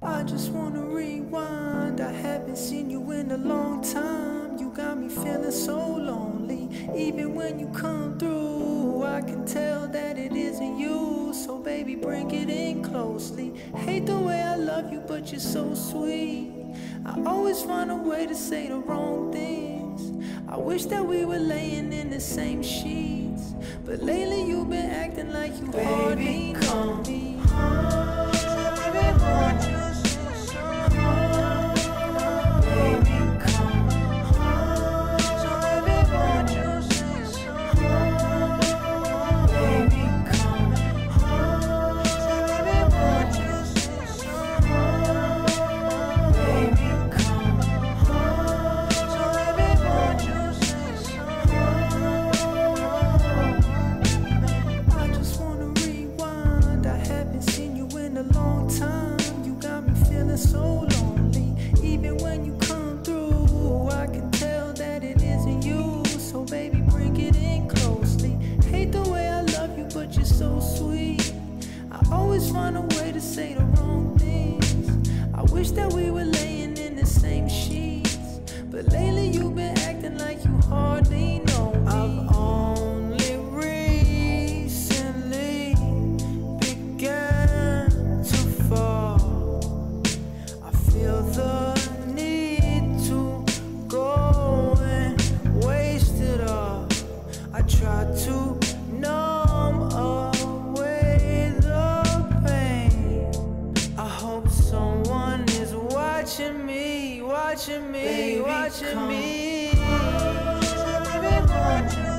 I just wanna rewind. I haven't seen you in a long time. You got me feeling so lonely. Even when you come through, I can tell that it isn't you. So, baby, bring it in closely. Hate the way I love you, but you're so sweet. I always find a way to say the wrong things. I wish that we were laying in the same sheets. But lately, you've been acting like you hardly so lonely. Even when you come through, I can tell that it isn't you. So baby, bring it in closely. Hate the way I love you, but you're so sweet. I always find a way to say the wrong things. I wish that we were laying in the same sheets. But lately to numb away the pain. I hope someone is watching me, watching me, Baby, watching come. me. Baby, watching me.